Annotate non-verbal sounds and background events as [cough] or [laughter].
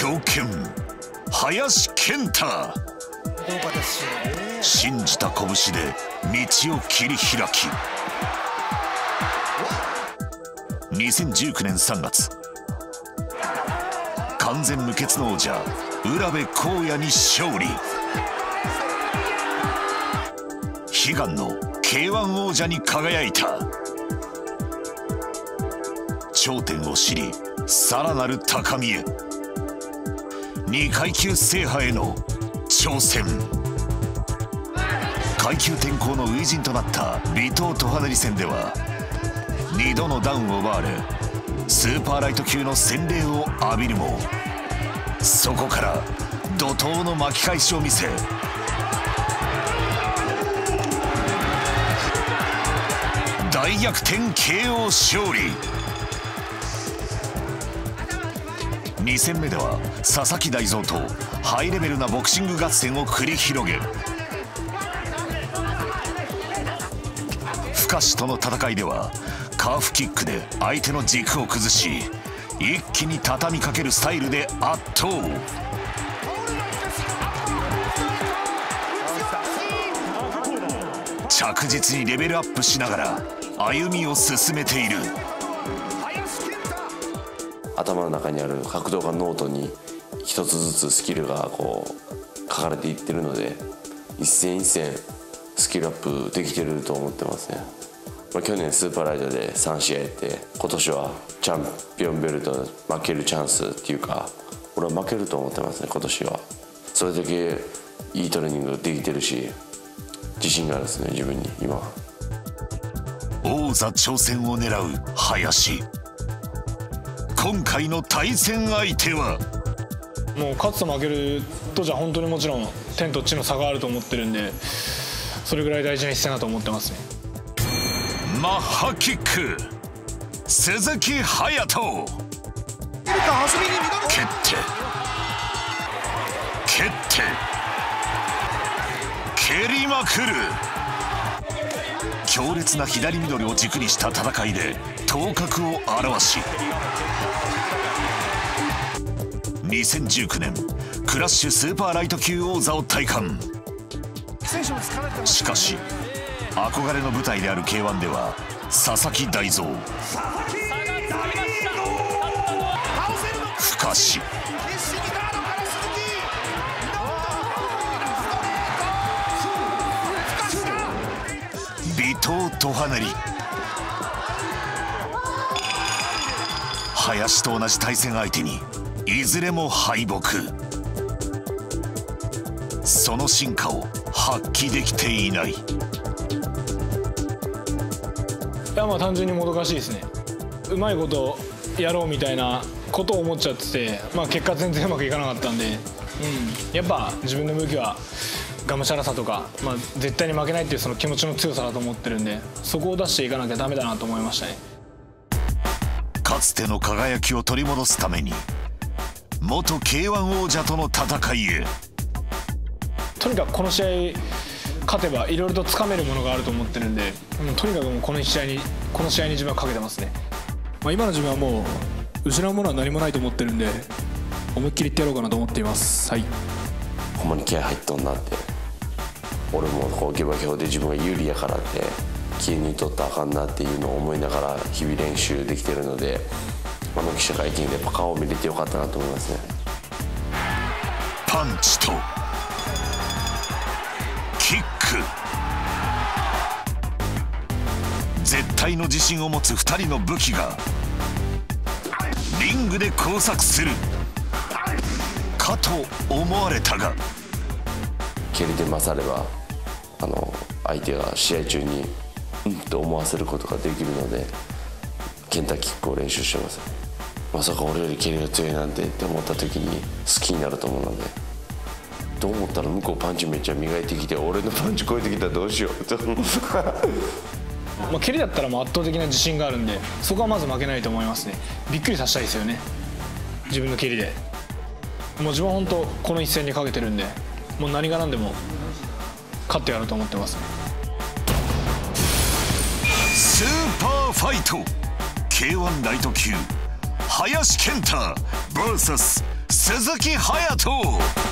強肩林健太。信じた拳で道を切り開き。2019年3月完全無欠の王者浦部荒野に勝利。悲願の K1 王者に輝いた。頂点を知りさらなる高みへ。2階級制覇への挑戦。階級転向の初陣となった尾藤十花戦では2度のダウンを奪われスーパーライト級の洗礼を浴びるもそこから怒涛の巻き返しを見せ大逆転 KO 勝利。2戦目では佐々木大蔵とハイレベルなボクシング合戦を繰り広げ深志との戦いではカーフキックで相手の軸を崩し一気に畳みかけるスタイルで圧倒。着実にレベルアップしながら歩みを進めている。頭の中にある格闘家ノートに一つずつスキルがこう書かれていってるので一戦一戦スキルアップできてると思ってますね、まあ、去年スーパーライトで3試合やって今年はチャンピオンベルト巻けるチャンスっていうか俺は巻けると思ってますね今年は。それだけいいトレーニングできてるし自信があるですね自分に今。王座挑戦を狙う林。今回の対戦相手は？もう勝つと負けるとじゃ本当にもちろん天と地の差があると思ってるんでそれぐらい大事な一戦だと思ってますね。マッハキック。鈴木隼人。蹴って。蹴って。蹴りまくる強烈な左ミドルを軸にした戦いで頭角を現し2019年クラッシュスーパーライト級王座を体感しかし憧れの舞台である K1 では佐々木大蔵尾藤十花り林と同じ対戦相手にいずれも敗北。その進化を発揮できていない。いやまあ単純にもどかしいですね。うまいことやろうみたいなことを思っちゃってて、まあ、結果全然うまくいかなかったんで、うん、やっぱ自分の武器はがむしゃらさとか、まあ、絶対に負けないっていうその気持ちの強さだと思ってるんでそこを出していかなきゃダメだなと思いましたね。かつての輝きを取り戻すために元 K1 王者との戦いへ。とにかくこの試合勝てばいろいろとつかめるものがあると思ってるんで、うん、とにかくもうこの試合にこの試合に自分はかけてますね、まあ、今の自分はもう失うものは何もないと思ってるんで思いっきりいってやろうかなと思っています。はい。ほんまに気合入っとんなって俺もこう下馬評で自分が有利やからって気に取ったらあかんなっていうのを思いながら日々練習できてるのであの記者会見で顔を見れてよかったなと思いますね。パンチとキック。絶対の自信を持つ2人の武器がリングで交錯する。かと思われたが。蹴りで勝ればあの相手が試合中にうんと思わせることができるのでケンタキックを練習してます。まさか俺より蹴りが強いなんてって思った時に好きになると思うのでと思ったら向こうパンチめっちゃ磨いてきて俺のパンチ超えてきたらどうしよう。と [laughs] まあ蹴りだったらもう圧倒的な自信があるんでそこはまず負けないと思いますね。びっくりさせたいですよね。自分の蹴りで。もう自分は本当この一戦にかけてるんでもう何が何でも勝ってやると思ってます。ねスーパーファイト。K1 ライト級林健太 VS 鈴木隼人。